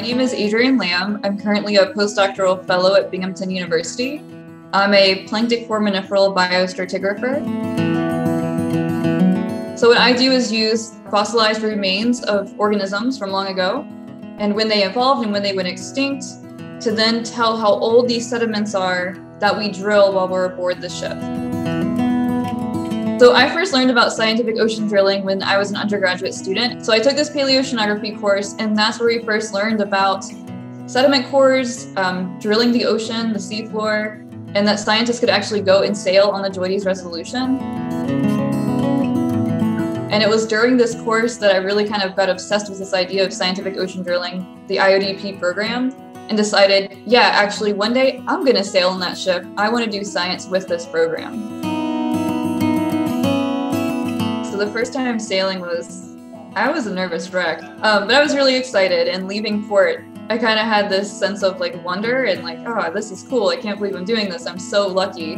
My name is Adriane Lam. I'm currently a postdoctoral fellow at Binghamton University. I'm a planktic foraminiferal biostratigrapher. So what I do is use fossilized remains of organisms from long ago and when they evolved and when they went extinct to then tell how old these sediments are that we drill while we're aboard the ship. So I first learned about scientific ocean drilling when I was an undergraduate student. So I took this paleoceanography course, and that's where we first learned about sediment cores, um, drilling the ocean, the seafloor, and that scientists could actually go and sail on the JOIDES resolution. And it was during this course that I really kind of got obsessed with this idea of scientific ocean drilling, the IODP program, and decided, yeah, actually, one day I'm going to sail on that ship. I want to do science with this program the first time sailing was, I was a nervous wreck, um, but I was really excited. And leaving port, I kind of had this sense of like wonder and like, oh, this is cool. I can't believe I'm doing this. I'm so lucky.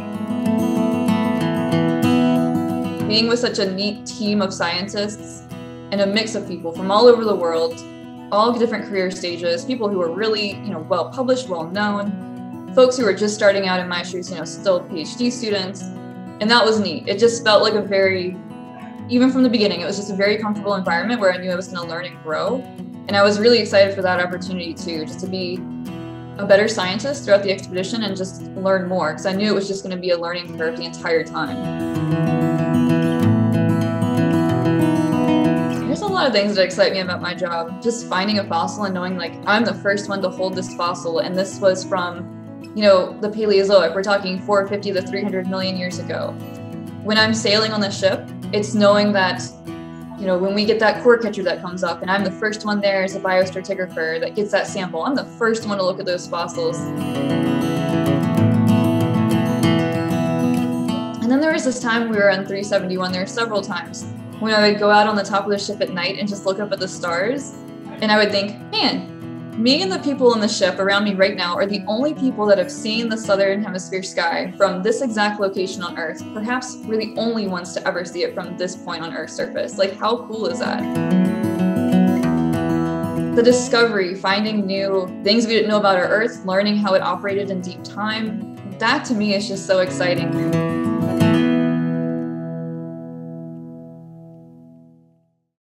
Being with such a neat team of scientists and a mix of people from all over the world, all different career stages, people who are really, you know, well published, well known, folks who are just starting out in my shoes, you know, still PhD students. And that was neat. It just felt like a very even from the beginning, it was just a very comfortable environment where I knew I was going to learn and grow. And I was really excited for that opportunity too, just to be a better scientist throughout the expedition and just learn more because I knew it was just going to be a learning curve the entire time. There's a lot of things that excite me about my job. Just finding a fossil and knowing like I'm the first one to hold this fossil and this was from, you know, the Paleozoic. We're talking 450 to 300 million years ago. When I'm sailing on the ship, it's knowing that you know when we get that core catcher that comes up and i'm the first one there as a biostratigrapher that gets that sample i'm the first one to look at those fossils. And then there was this time we were on 371 there are several times when i would go out on the top of the ship at night and just look up at the stars and i would think man me and the people in the ship around me right now are the only people that have seen the southern hemisphere sky from this exact location on Earth. Perhaps we're the only ones to ever see it from this point on Earth's surface. Like, how cool is that? The discovery, finding new things we didn't know about our Earth, learning how it operated in deep time, that to me is just so exciting.